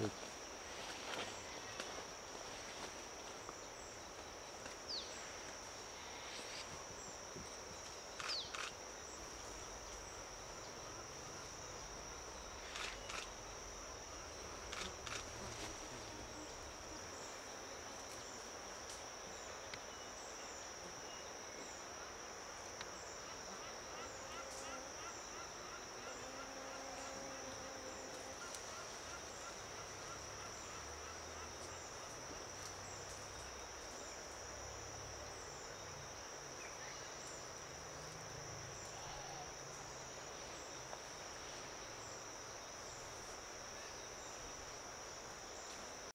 Good.